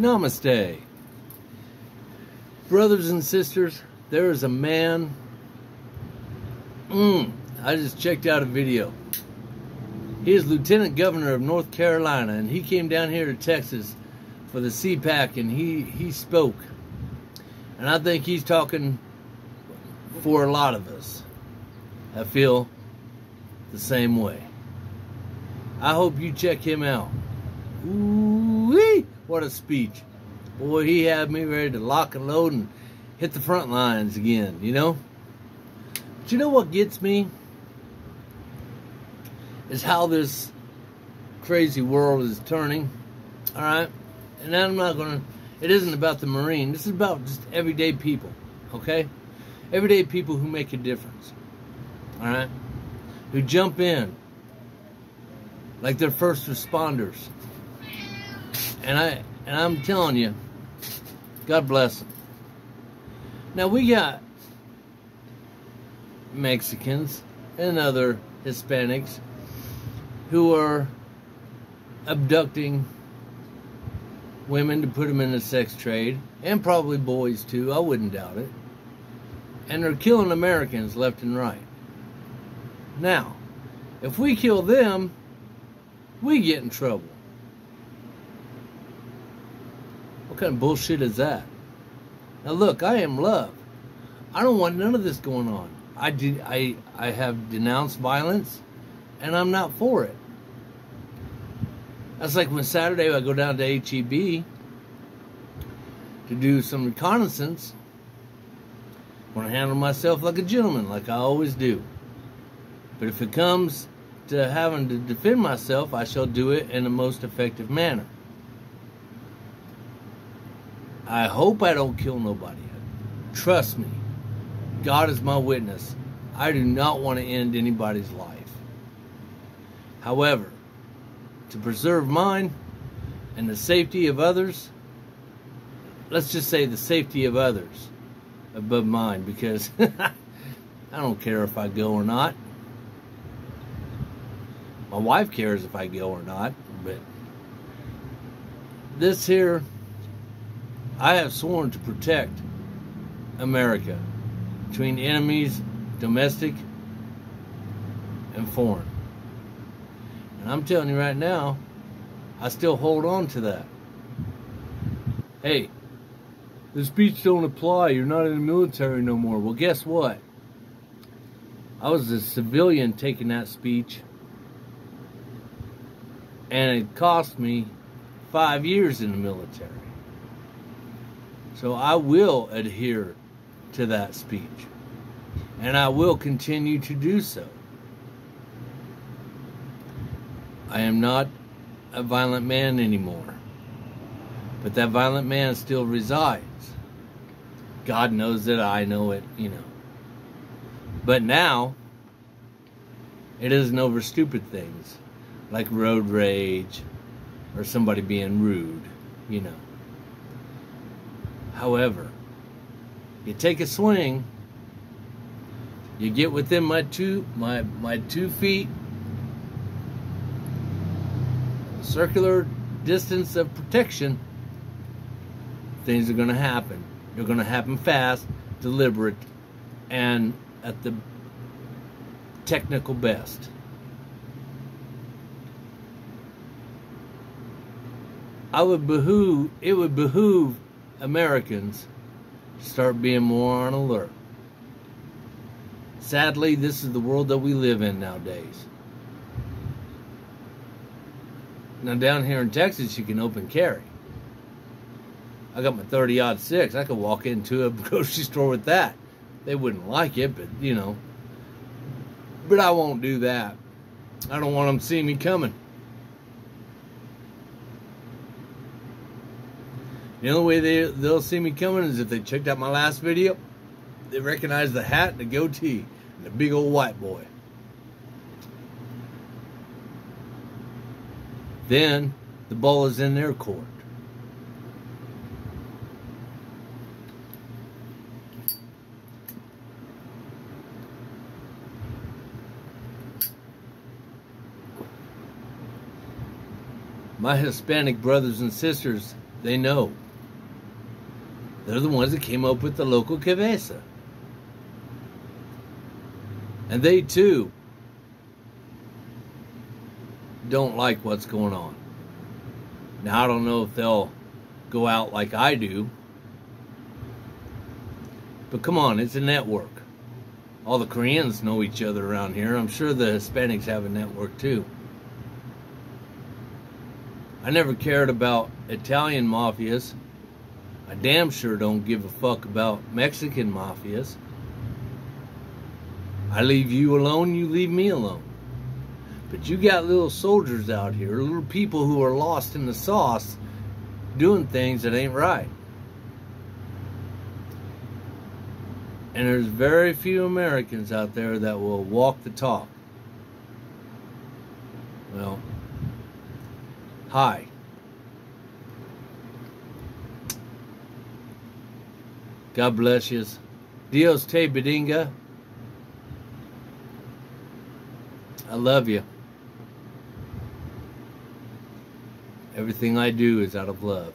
Namaste. Brothers and sisters, there is a man. Mm, I just checked out a video. He is Lieutenant Governor of North Carolina, and he came down here to Texas for the CPAC, and he, he spoke. And I think he's talking for a lot of us. I feel the same way. I hope you check him out. Ooh, what a speech. Boy, he had me ready to lock and load and hit the front lines again, you know? But you know what gets me? Is how this crazy world is turning. Alright? And I'm not gonna it isn't about the Marine. This is about just everyday people. Okay? Everyday people who make a difference. Alright? Who jump in like they're first responders. And I and I'm telling you, God bless them. Now we got Mexicans and other Hispanics who are abducting women to put them in the sex trade, and probably boys too, I wouldn't doubt it. And they're killing Americans left and right. Now, if we kill them, we get in trouble. What kind of bullshit is that? Now look, I am love. I don't want none of this going on. I did I I have denounced violence and I'm not for it. That's like when Saturday I go down to HEB to do some reconnaissance. I want to handle myself like a gentleman, like I always do. But if it comes to having to defend myself, I shall do it in the most effective manner. I hope I don't kill nobody. Trust me. God is my witness. I do not want to end anybody's life. However, to preserve mine and the safety of others, let's just say the safety of others above mine because I don't care if I go or not. My wife cares if I go or not, but this here, I have sworn to protect America between enemies, domestic and foreign. And I'm telling you right now, I still hold on to that. Hey, the speech don't apply. You're not in the military no more. Well, guess what? I was a civilian taking that speech and it cost me five years in the military. So I will adhere to that speech, and I will continue to do so. I am not a violent man anymore, but that violent man still resides. God knows that I know it, you know. But now, it isn't over stupid things like road rage or somebody being rude, you know. However, you take a swing, you get within my two my my two feet circular distance of protection, things are gonna happen. They're gonna happen fast, deliberate, and at the technical best. I would behoove it would behoove Americans start being more on alert. Sadly, this is the world that we live in nowadays. Now down here in Texas, you can open carry. I got my 30 aught six. I could walk into a grocery store with that. They wouldn't like it, but you know. But I won't do that. I don't want them to see me coming. The only way they, they'll see me coming is if they checked out my last video. They recognize the hat, the goatee, and the big old white boy. Then the ball is in their court. My Hispanic brothers and sisters They know. They're the ones that came up with the local cabeza. And they too don't like what's going on. Now, I don't know if they'll go out like I do. But come on, it's a network. All the Koreans know each other around here. I'm sure the Hispanics have a network too. I never cared about Italian mafias. I damn sure don't give a fuck about Mexican mafias. I leave you alone, you leave me alone. But you got little soldiers out here, little people who are lost in the sauce doing things that ain't right. And there's very few Americans out there that will walk the talk. Well, hi. God bless you. Dios te bendiga. I love you. Everything I do is out of love.